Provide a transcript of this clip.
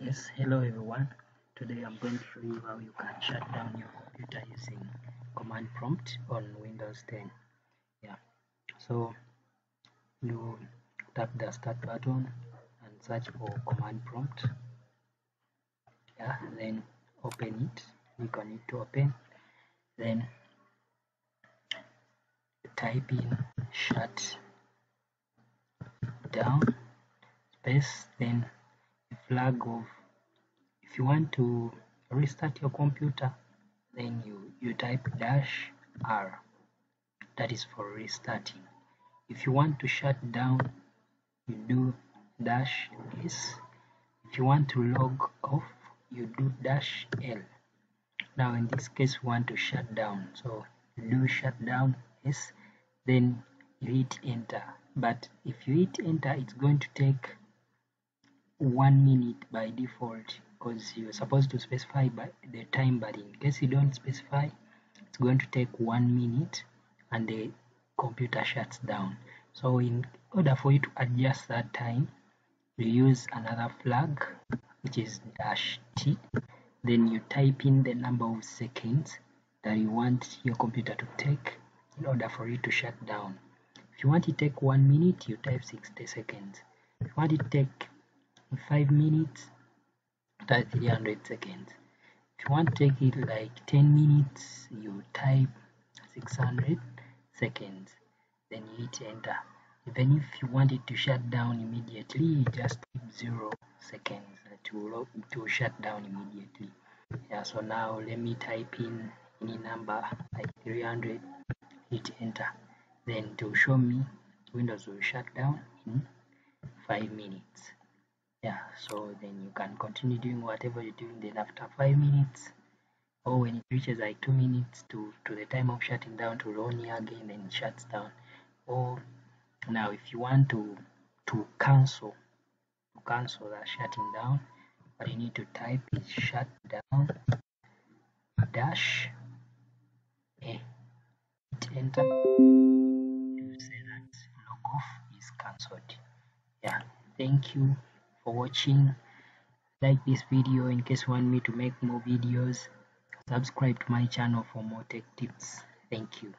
Yes, hello everyone. Today I'm going to show you how you can shut down your computer using command prompt on Windows 10. Yeah, so you tap the start button and search for command prompt. Yeah, then open it. Click on it to open. Then type in shut down space then flag of if you want to restart your computer then you you type dash r. That is for restarting. If you want to shut down you do dash s. If you want to log off you do dash l. Now in this case we want to shut down. So you do shut down s then you hit enter. But if you hit enter it's going to take one minute by default because you're supposed to specify by the time but in case you don't specify it's going to take one minute and the computer shuts down. So in order for you to adjust that time you use another flag which is dash t. Then you type in the number of seconds that you want your computer to take in order for it to shut down. If you want to take one minute you type 60 seconds. If you want it to take 5 minutes. Type 300 seconds. If you want to take it like 10 minutes you type 600 seconds. Then you hit enter. Even if you want it to shut down immediately you just type 0 seconds. To, to shut down immediately. Yeah so now let me type in any number like 300 hit enter. Then to show me windows will shut down in 5 minutes yeah so then you can continue doing whatever you're doing then after five minutes or when it reaches like two minutes to to the time of shutting down to run again then it shuts down. Or now if you want to to cancel to cancel that shutting down what you need to type is shut down dash a. Hit enter. To say that log off is cancelled. Yeah thank you for watching. Like this video in case you want me to make more videos. Subscribe to my channel for more tech tips. Thank you